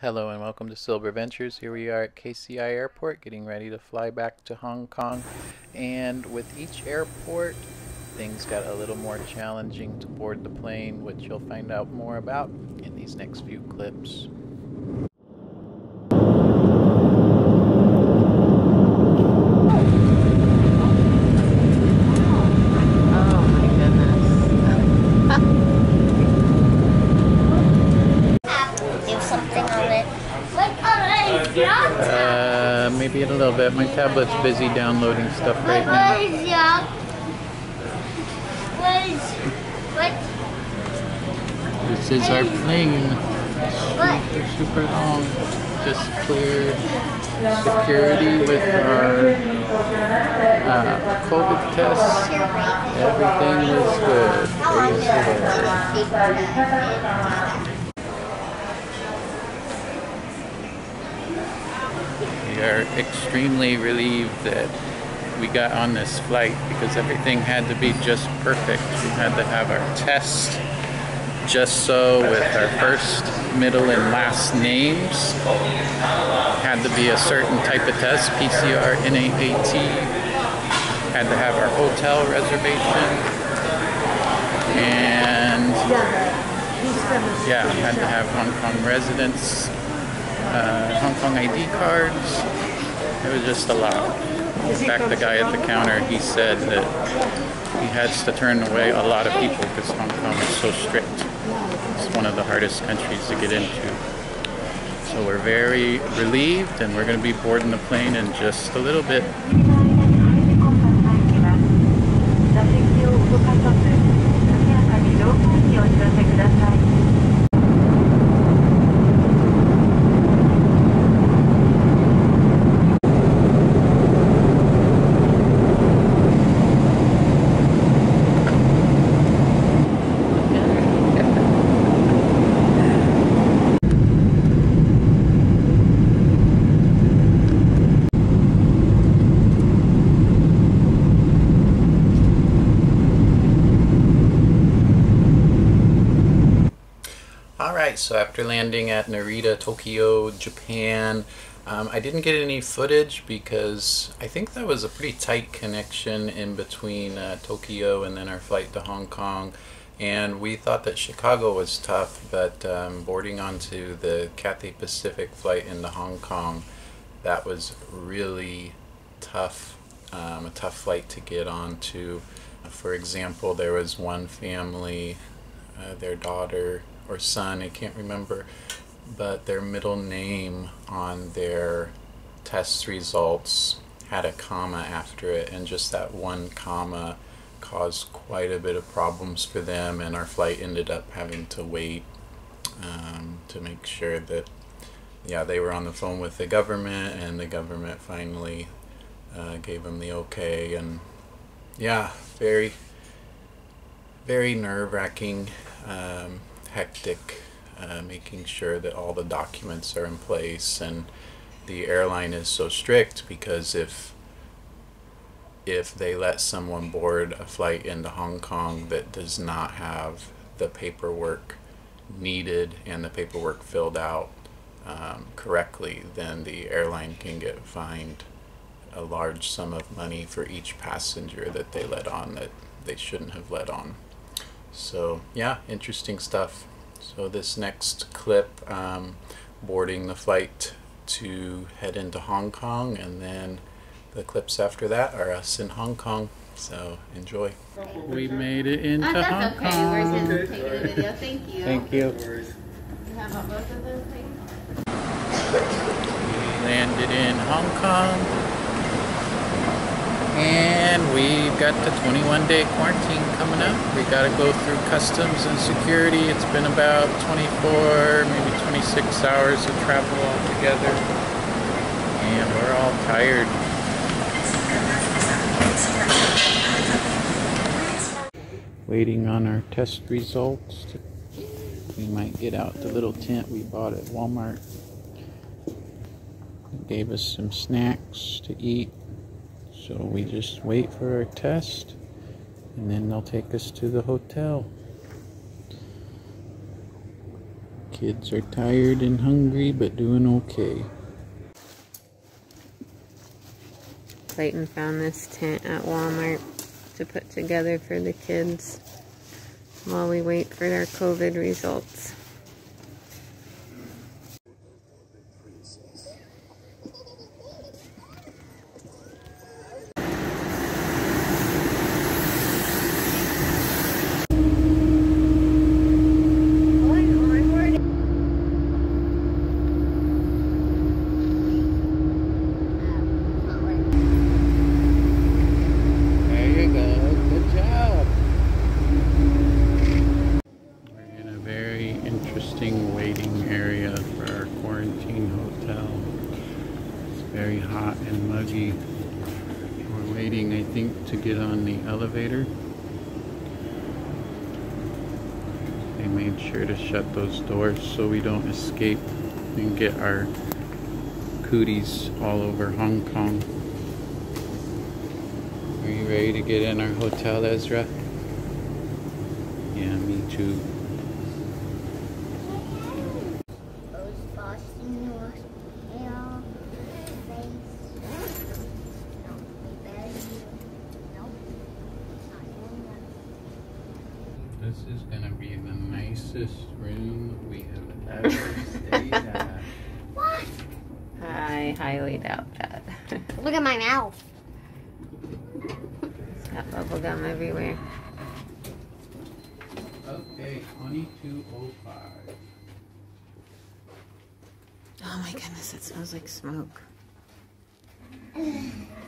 Hello and welcome to Silber Ventures. Here we are at KCI Airport getting ready to fly back to Hong Kong. And with each airport, things got a little more challenging to board the plane, which you'll find out more about in these next few clips. Oh my goodness. do something on it. In a little bit. My tablet's busy downloading stuff right now. What? This is our plane. Super, super long. Just cleared security with our uh, COVID tests. Everything was good. Praise the Lord. We are extremely relieved that we got on this flight because everything had to be just perfect. We had to have our test just so with our first, middle, and last names. Had to be a certain type of test, PCR, NAAT. Had to have our hotel reservation. And yeah, had to have Hong Kong residents, uh, Hong Kong ID cards. It was just a lot. In fact, the guy at the counter, he said that he has to turn away a lot of people because Hong Kong is so strict. It's one of the hardest countries to get into. So we're very relieved and we're going to be boarding the plane in just a little bit. Alright, so after landing at Narita, Tokyo, Japan, um, I didn't get any footage because I think that was a pretty tight connection in between uh, Tokyo and then our flight to Hong Kong. And we thought that Chicago was tough, but um, boarding onto the Cathay Pacific flight into Hong Kong, that was really tough, um, a tough flight to get onto. For example, there was one family, uh, their daughter or son, I can't remember, but their middle name on their test results had a comma after it, and just that one comma caused quite a bit of problems for them, and our flight ended up having to wait um, to make sure that, yeah, they were on the phone with the government, and the government finally uh, gave them the okay, and yeah, very, very nerve wracking, um, hectic, uh, making sure that all the documents are in place, and the airline is so strict because if if they let someone board a flight into Hong Kong that does not have the paperwork needed and the paperwork filled out um, correctly, then the airline can get fined a large sum of money for each passenger that they let on that they shouldn't have let on. So yeah, interesting stuff. So this next clip, um, boarding the flight to head into Hong Kong, and then the clips after that are us in Hong Kong. So enjoy. We made it into Oh, Hong that's okay. We're Kong. just taking a video. Thank you. Thank you. You have both of those things? We landed in Hong Kong. And we've got the 21 day quarantine coming up. We got to go through customs and security. It's been about 24, maybe 26 hours of travel altogether. And we're all tired. Waiting on our test results. We might get out the little tent we bought at Walmart. Gave us some snacks to eat. So we just wait for our test and then they'll take us to the hotel. Kids are tired and hungry, but doing okay. Clayton found this tent at Walmart to put together for the kids while we wait for their COVID results. There you go. Good job. We're in a very interesting waiting area for our quarantine hotel. It's very hot and muggy. We're waiting, I think, to get on the elevator. They made sure to shut those doors so we don't escape and get our cooties all over Hong Kong. Are you ready to get in our hotel, Ezra? Yeah, me too. Those frosting your hair, face. No, we better you. Nope. Not doing that. This is gonna be the nicest room we have ever stayed at. What? I highly doubt that. Look at my mouth. it's got bubble gum everywhere. Okay, 2205. Oh my goodness, it smells like smoke.